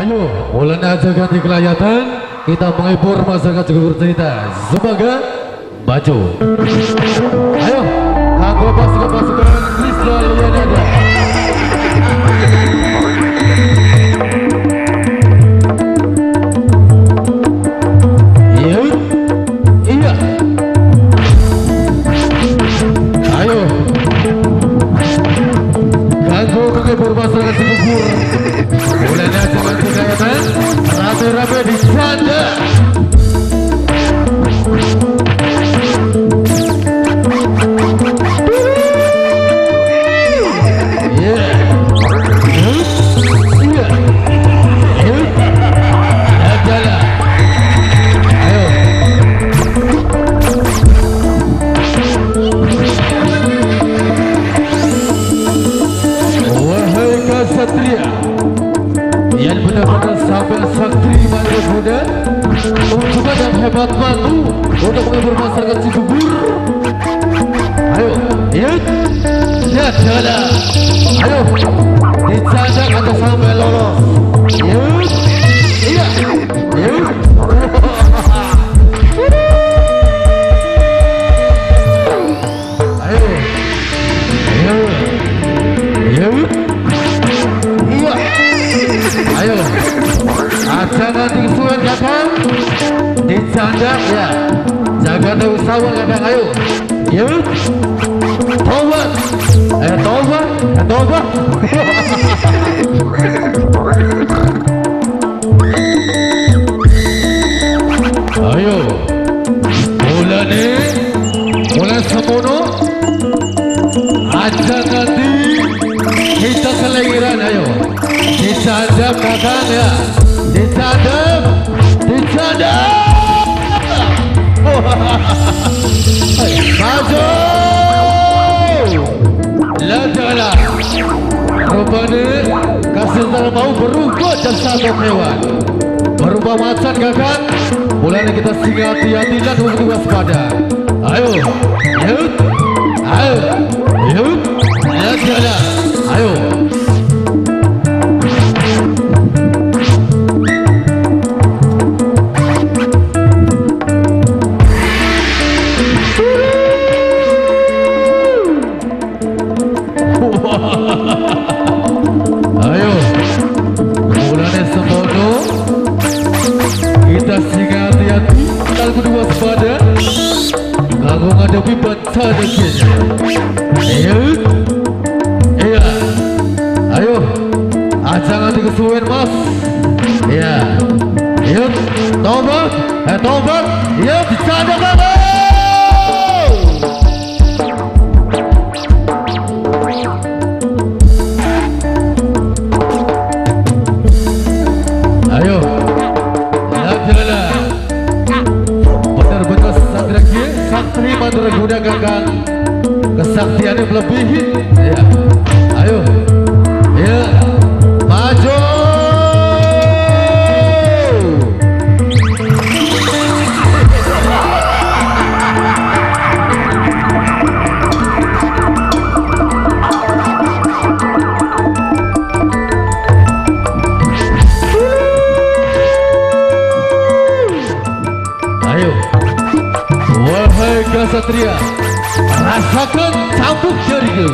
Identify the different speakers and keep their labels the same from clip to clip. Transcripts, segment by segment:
Speaker 1: Ayo, mulai aja ganti kelayatan. Kita menghibur masyarakat juga bercerita. Semoga baju. Ayo, kanggo pasukan-pasukan Kristal yang ada. Iya, iya. Ayo, kanggo menghibur masyarakat Cibubur. Tanah mau berubah dan satu hewan. Berubah macan kakak Mulai kita singgah hati-hati dan begitu waspada. Ayo Yuk. Ayo Yuk. Ladalah Ayo. Ayo 特别是。satria rasakan campur syariga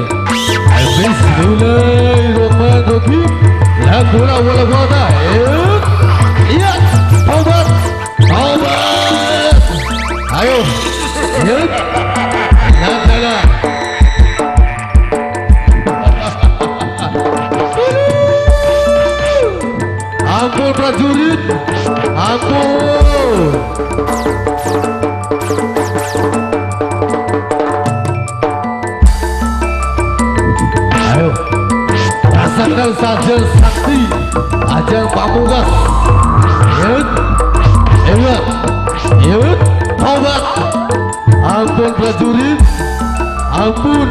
Speaker 1: Habis mulai romantik lagu lagu lagu Rasakan saja sakti. Ajang pamungkas Yud Ingat Yud Taubat Ampun prajurit. Ampun